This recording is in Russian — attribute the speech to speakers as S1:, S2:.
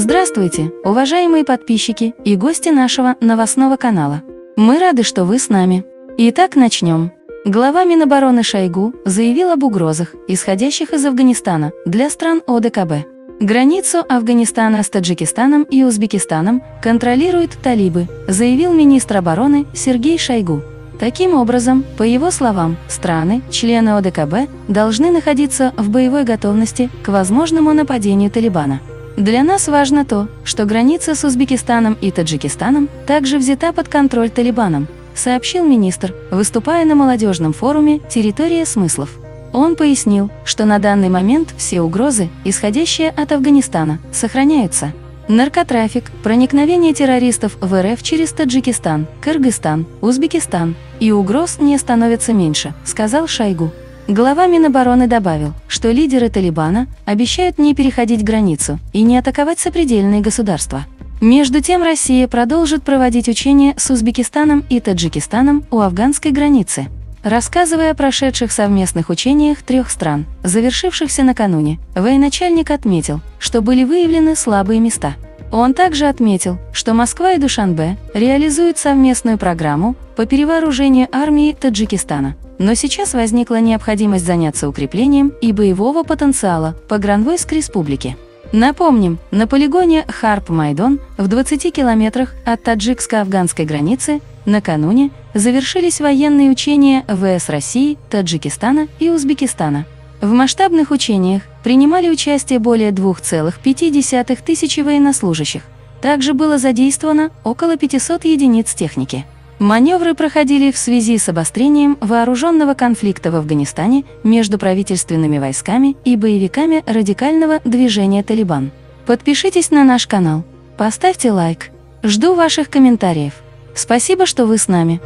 S1: Здравствуйте, уважаемые подписчики и гости нашего новостного канала. Мы рады, что вы с нами. Итак, начнем. Глава Минобороны Шойгу заявил об угрозах, исходящих из Афганистана, для стран ОДКБ. Границу Афганистана с Таджикистаном и Узбекистаном контролируют талибы, заявил министр обороны Сергей Шойгу. Таким образом, по его словам, страны, члены ОДКБ, должны находиться в боевой готовности к возможному нападению Талибана. Для нас важно то, что граница с Узбекистаном и Таджикистаном также взята под контроль Талибаном, сообщил министр, выступая на молодежном форуме «Территория смыслов». Он пояснил, что на данный момент все угрозы, исходящие от Афганистана, сохраняются. Наркотрафик, проникновение террористов в РФ через Таджикистан, Кыргызстан, Узбекистан и угроз не становится меньше, сказал Шойгу. Глава Минобороны добавил, что лидеры Талибана обещают не переходить границу и не атаковать сопредельные государства. Между тем Россия продолжит проводить учения с Узбекистаном и Таджикистаном у афганской границы. Рассказывая о прошедших совместных учениях трех стран, завершившихся накануне, военачальник отметил, что были выявлены слабые места. Он также отметил, что Москва и Душанбе реализуют совместную программу по перевооружению армии Таджикистана. Но сейчас возникла необходимость заняться укреплением и боевого потенциала погранвойск республики. Напомним, на полигоне Харб-Майдон в 20 километрах от таджикско-афганской границы накануне завершились военные учения ВС России, Таджикистана и Узбекистана. В масштабных учениях принимали участие более 2,5 тысячи военнослужащих. Также было задействовано около 500 единиц техники. Маневры проходили в связи с обострением вооруженного конфликта в Афганистане между правительственными войсками и боевиками радикального движения «Талибан». Подпишитесь на наш канал, поставьте лайк. Жду ваших комментариев. Спасибо, что вы с нами.